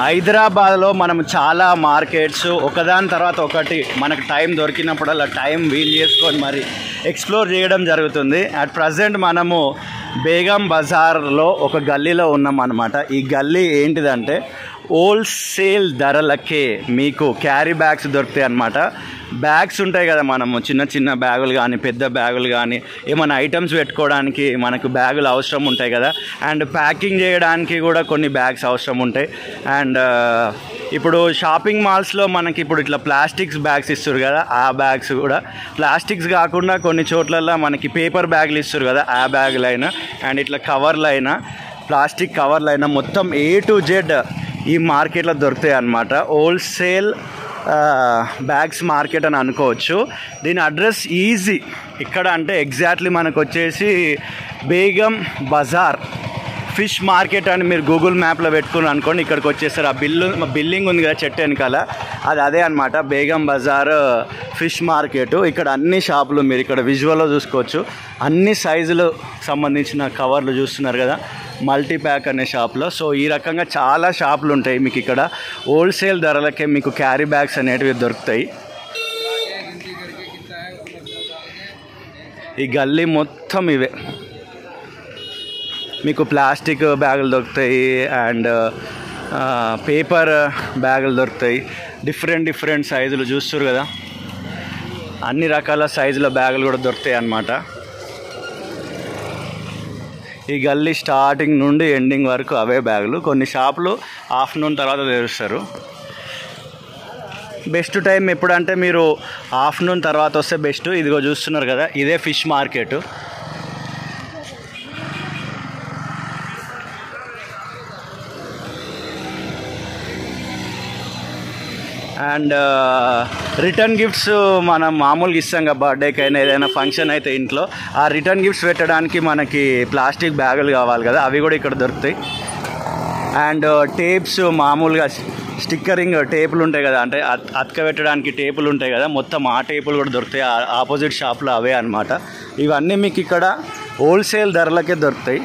హైదరాబాద్లో మనం చాలా మార్కెట్స్ ఒకదాని తర్వాత ఒకటి మనకు టైం దొరికినప్పుడల్లా టైం వీల్ చేసుకొని మరి ఎక్స్ప్లోర్ చేయడం జరుగుతుంది. అట్ ప్రజెంట్ మనము బేగం బజార్లో ఒక గల్లీలో ఉన్నాం అనమాట ఈ గల్లీ ఏంటిదంటే హోల్సేల్ ధరలకే మీకు క్యారీ బ్యాగ్స్ దొరుకుతాయి అన్నమాట. బ్యాగ్స్ ఉంటాయి కదా మనము చిన్న చిన్న బ్యాగులు కానీ పెద్ద బ్యాగులు కానీ ఏమైనా ఐటమ్స్ పెట్టుకోవడానికి మనకు బ్యాగులు అవసరం ఉంటాయి కదా. అండ్ ప్యాకింగ్ చేయడానికి కూడా కొన్ని బ్యాగ్స్ అవసరం ఉంటాయి. అండ్ uh, ఇప్పుడు షాపింగ్ మాల్స్లో మనకి ఇప్పుడు ఇట్లా ప్లాస్టిక్స్ బ్యాగ్స్ ఇస్తారు కదా ఆ బ్యాగ్స్ కూడా. ప్లాస్టిక్స్ కాకుండా కొన్ని చోట్లల్లో మనకి పేపర్ బ్యాగులు ఇస్తారు కదా ఆ బ్యాగులు అయినా. అండ్ ఇట్లా కవర్లు అయినా ప్లాస్టిక్ కవర్లు అయినా మొత్తం ఏ టు జెడ్ ఈ మార్కెట్లో దొరుకుతాయి అన్నమాట. హోల్సేల్ బ్యాగ్స్ మార్కెట్ అని అనుకోవచ్చు. దీని అడ్రస్ ఈజీ ఇక్కడ అంటే ఎగ్జాక్ట్లీ మనకు వచ్చేసి బేగం బజార్. ఫిష్ మార్కెట్ అని మీరు గూగుల్ మ్యాప్లో పెట్టుకుని అనుకోండి ఇక్కడికి వచ్చేస్తారు ఆ బిల్లు బిల్డింగ్ ఉంది కదా చెట్టు వెనకాల అది అదే అనమాట బేగం బజార్ ఫిష్ మార్కెట్. ఇక్కడ అన్ని షాపులు మీరు ఇక్కడ విజువల్లో చూసుకోవచ్చు. అన్ని సైజులు సంబంధించిన కవర్లు చూస్తున్నారు కదా మల్టీ ప్యాక్ అనే షాప్లో. సో ఈ రకంగా చాలా షాపులు ఉంటాయి మీకు ఇక్కడ. హోల్సేల్ ధరలకే మీకు క్యారీ బ్యాగ్స్ అనేటివి దొరుకుతాయి. ఈ గల్లీ మొత్తం ఇవే. మీకు ప్లాస్టిక్ బ్యాగులు దొరుకుతాయి అండ్ పేపర్ బ్యాగులు దొరుకుతాయి. డిఫరెంట్ డిఫరెంట్ సైజులు చూస్తారు కదా. అన్ని రకాల సైజుల బ్యాగులు కూడా దొరుకుతాయి అన్నమాట. ఈ గల్లీ స్టార్టింగ్ నుండి ఎండింగ్ వరకు అవే బ్యాగులు. కొన్ని షాపులు ఆఫ్టర్నూన్ తర్వాత తెరుస్తారు. బెస్ట్ టైం ఎప్పుడంటే మీరు ఆఫ్టర్నూన్ తర్వాత వస్తే బెస్ట్. ఇదిగో చూస్తున్నారు కదా ఇదే fish market. And return gifts మనం మామూలుగా ఇస్తాం కదా బర్త్డేకి అయినా ఏదైనా ఫంక్షన్ అయితే ఇంట్లో. ఆ రిటర్న్ గిఫ్ట్స్ పెట్టడానికి మనకి ప్లాస్టిక్ బ్యాగులు కావాలి కదా అవి కూడా ఇక్కడ దొరుకుతాయి. అండ్ టేప్స్ uh, మామూలుగా స్టిక్కరింగ్ టేపులు ఉంటాయి కదా అంటే అతక పెట్టడానికి టేపులు ఉంటాయి కదా మొత్తం ఆ టేపులు కూడా దొరుకుతాయి. ఆపోజిట్ షాప్లో అవే అనమాట ఇవన్నీ మీకు ఇక్కడ హోల్సేల్ ధరలకే దొరుకుతాయి.